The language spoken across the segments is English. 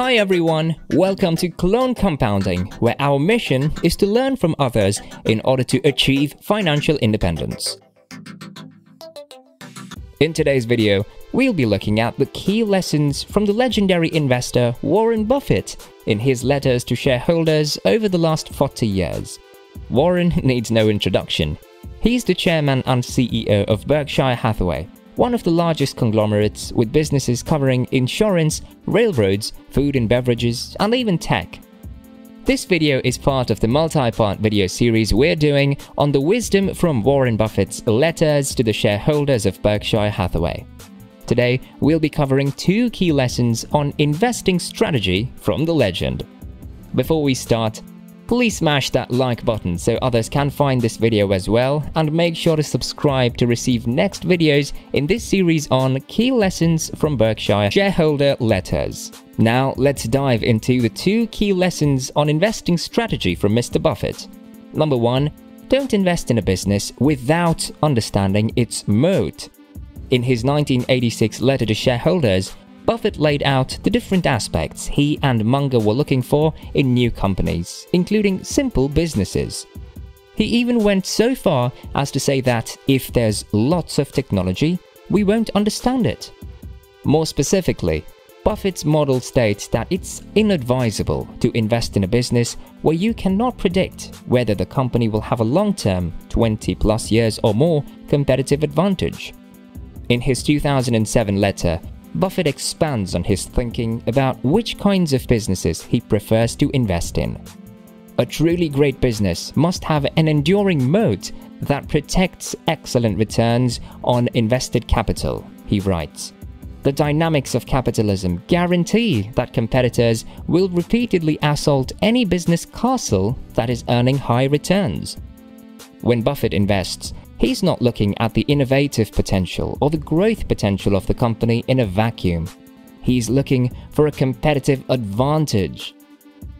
Hi everyone, welcome to Clone Compounding, where our mission is to learn from others in order to achieve financial independence. In today's video, we'll be looking at the key lessons from the legendary investor Warren Buffett in his letters to shareholders over the last 40 years. Warren needs no introduction. He's the chairman and CEO of Berkshire Hathaway, one of the largest conglomerates with businesses covering insurance, railroads, food and beverages, and even tech. This video is part of the multi-part video series we're doing on the wisdom from Warren Buffett's letters to the shareholders of Berkshire Hathaway. Today, we'll be covering two key lessons on investing strategy from the legend. Before we start, Please smash that like button so others can find this video as well and make sure to subscribe to receive next videos in this series on key lessons from Berkshire shareholder letters. Now let's dive into the two key lessons on investing strategy from Mr. Buffett. Number 1. Don't invest in a business without understanding its moat. In his 1986 letter to shareholders, Buffett laid out the different aspects he and Munger were looking for in new companies, including simple businesses. He even went so far as to say that if there's lots of technology, we won't understand it. More specifically, Buffett's model states that it's inadvisable to invest in a business where you cannot predict whether the company will have a long-term, 20 plus years or more, competitive advantage. In his 2007 letter, Buffett expands on his thinking about which kinds of businesses he prefers to invest in. A truly great business must have an enduring moat that protects excellent returns on invested capital, he writes. The dynamics of capitalism guarantee that competitors will repeatedly assault any business castle that is earning high returns. When Buffett invests, He's not looking at the innovative potential or the growth potential of the company in a vacuum. He's looking for a competitive advantage.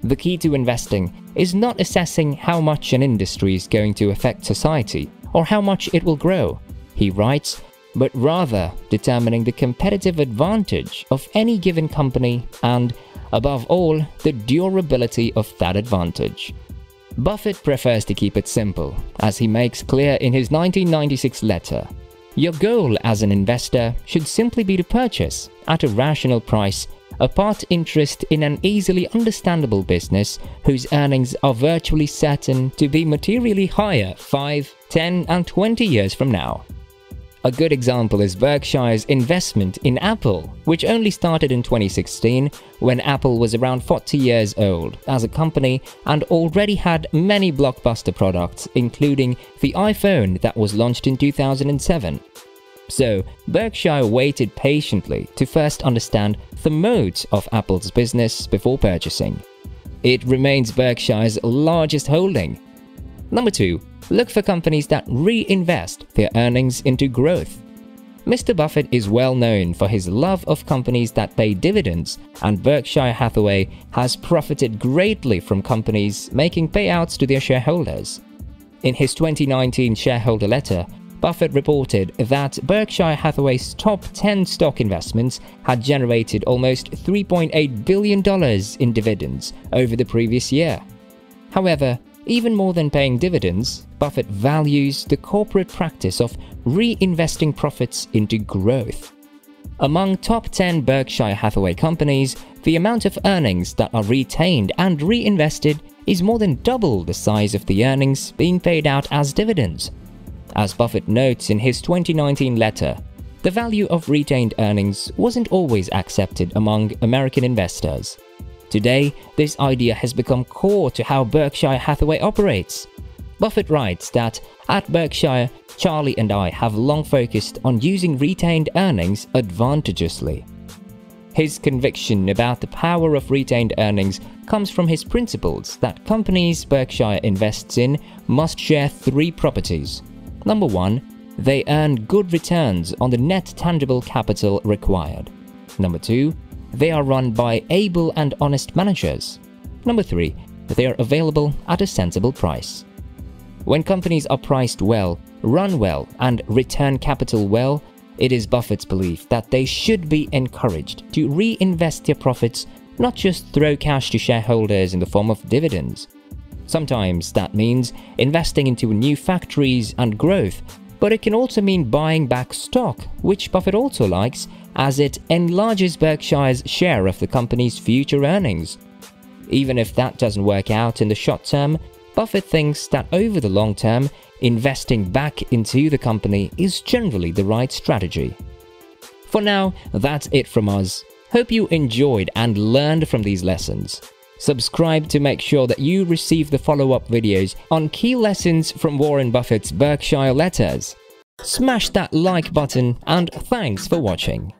The key to investing is not assessing how much an industry is going to affect society or how much it will grow, he writes, but rather determining the competitive advantage of any given company and, above all, the durability of that advantage. Buffett prefers to keep it simple, as he makes clear in his 1996 letter. Your goal as an investor should simply be to purchase, at a rational price, a part interest in an easily understandable business whose earnings are virtually certain to be materially higher 5, 10, and 20 years from now. A good example is Berkshire's investment in Apple, which only started in 2016 when Apple was around 40 years old as a company and already had many blockbuster products, including the iPhone that was launched in 2007. So, Berkshire waited patiently to first understand the moat of Apple's business before purchasing. It remains Berkshire's largest holding. Number 2 look for companies that reinvest their earnings into growth. Mr. Buffett is well known for his love of companies that pay dividends, and Berkshire Hathaway has profited greatly from companies making payouts to their shareholders. In his 2019 shareholder letter, Buffett reported that Berkshire Hathaway's top 10 stock investments had generated almost $3.8 billion in dividends over the previous year. However, even more than paying dividends, Buffett values the corporate practice of reinvesting profits into growth. Among top 10 Berkshire Hathaway companies, the amount of earnings that are retained and reinvested is more than double the size of the earnings being paid out as dividends. As Buffett notes in his 2019 letter, the value of retained earnings wasn't always accepted among American investors. Today, this idea has become core to how Berkshire Hathaway operates. Buffett writes that at Berkshire, Charlie and I have long focused on using retained earnings advantageously. His conviction about the power of retained earnings comes from his principles that companies Berkshire invests in must share three properties. Number one, they earn good returns on the net tangible capital required. Number two, they are run by able and honest managers. Number 3. They are available at a sensible price. When companies are priced well, run well, and return capital well, it is Buffett's belief that they should be encouraged to reinvest their profits not just throw cash to shareholders in the form of dividends. Sometimes that means investing into new factories and growth, but it can also mean buying back stock, which Buffett also likes, as it enlarges Berkshire's share of the company's future earnings. Even if that doesn't work out in the short term, Buffett thinks that over the long term, investing back into the company is generally the right strategy. For now, that's it from us. Hope you enjoyed and learned from these lessons. Subscribe to make sure that you receive the follow-up videos on key lessons from Warren Buffett's Berkshire Letters. Smash that like button and thanks for watching.